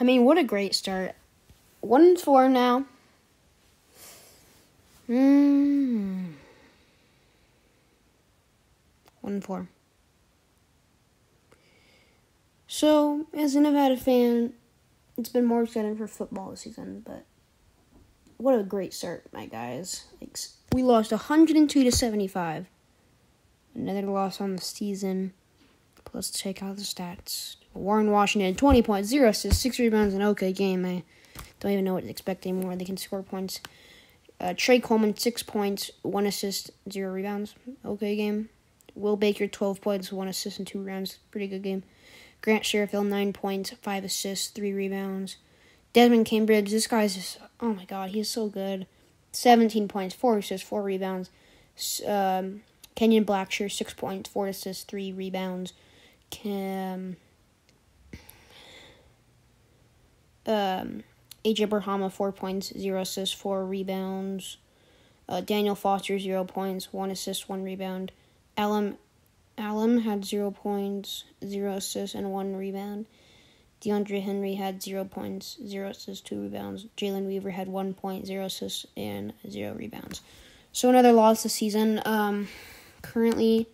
I mean, what a great start. One and four now. Hmm. One and four. So, as a Nevada fan, it's been more exciting for football this season, but what a great start, my guys. We lost 102 to 75. Another loss on the season. Let's check out the stats. Warren Washington, 20 points, 0 assists, 6 rebounds, an okay game. I don't even know what to expect anymore. They can score points. Uh, Tre Coleman, 6 points, 1 assist, 0 rebounds. Okay game. Will Baker, 12 points, 1 assist, and 2 rebounds. Pretty good game. Grant Sherfield, 9 points, 5 assists, 3 rebounds. Desmond Cambridge, this guy's just, oh my god, he's so good. 17 points, 4 assists, 4 rebounds. Um, Kenan Blackshear, 6 points, 4 assists, 3 rebounds. Cam, um, AJ Bramah, 4 points, 0 assists, 4 rebounds. Uh, Daniel Foster, 0 points, 1 assist, 1 rebound. Alem, Alem had 0 points, 0 assists, and 1 rebound. DeAndre Henry had 0 points, 0 assists, 2 rebounds. Jalen Weaver had 1 point, 0 assists, and 0 rebounds. So another loss this season. Um, currently,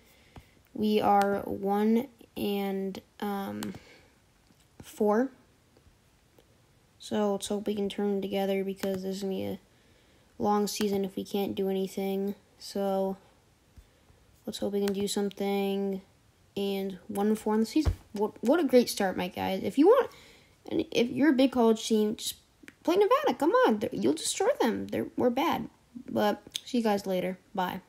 we are 1 and um, 4. So let's hope we can turn together because this is going to be a long season if we can't do anything. So let's hope we can do something and one and four in the season. What what a great start, my guys! If you want, and if you're a big college team, just play Nevada. Come on, you'll destroy them. They're we're bad. But see you guys later. Bye.